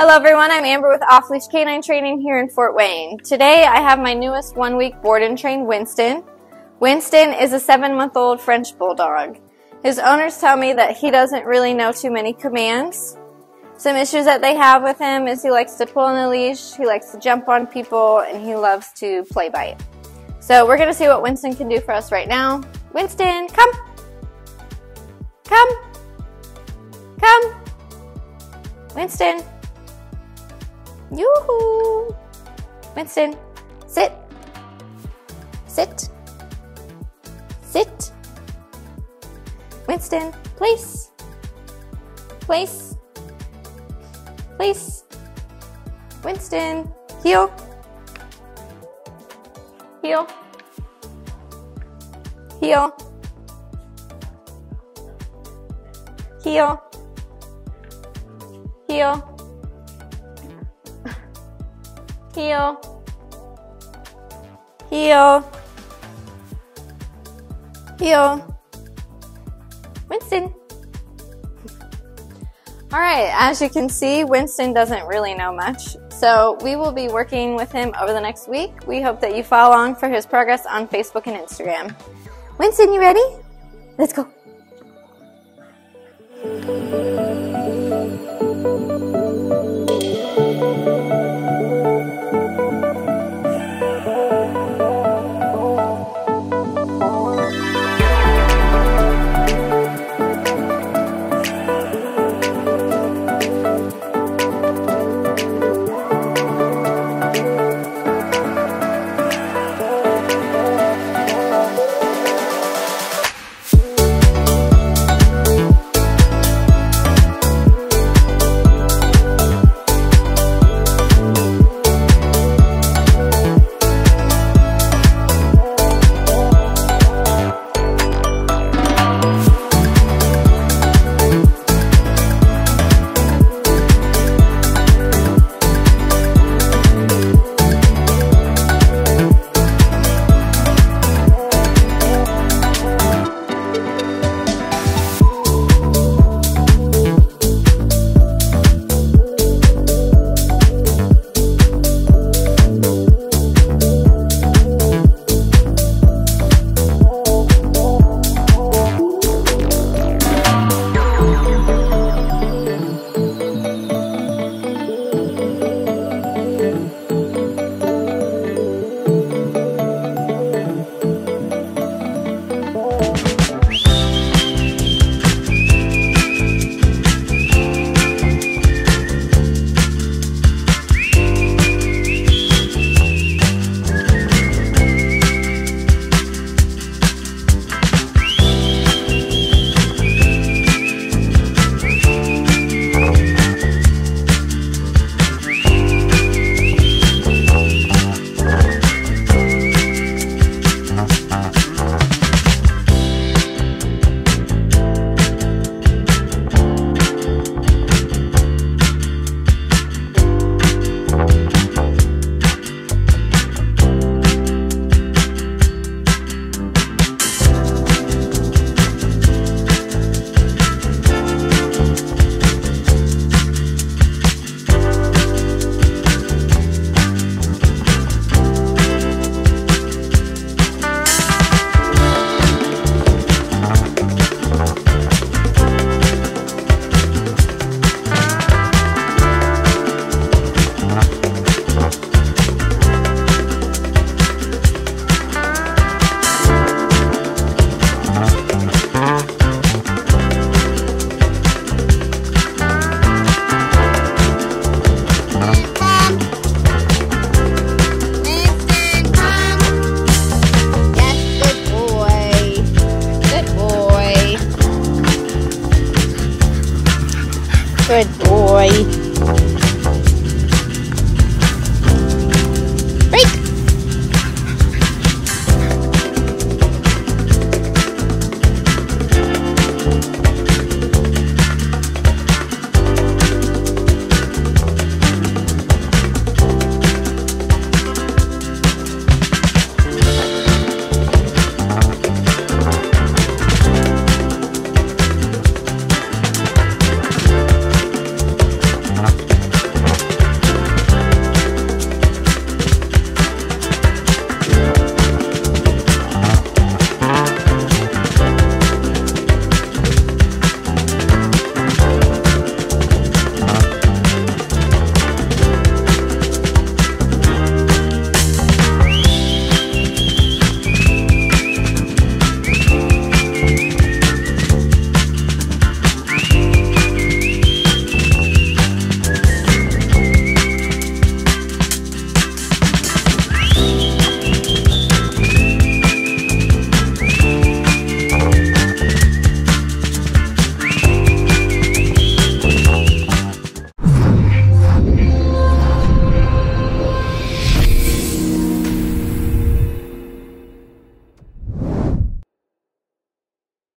Hello everyone, I'm Amber with Off Leash K9 Training here in Fort Wayne. Today I have my newest one week board and train Winston. Winston is a seven month old French Bulldog. His owners tell me that he doesn't really know too many commands. Some issues that they have with him is he likes to pull on the leash, he likes to jump on people, and he loves to play bite. So we're going to see what Winston can do for us right now. Winston, come! Come! Come! Winston! Yoo-hoo! Winston, sit. Sit. Sit. Winston, place. Place. Place. Winston, heel. Heel. Heel. Heel. Heel. Heel. Heel. Heel. Winston. All right, as you can see, Winston doesn't really know much. So we will be working with him over the next week. We hope that you follow along for his progress on Facebook and Instagram. Winston, you ready? Let's go.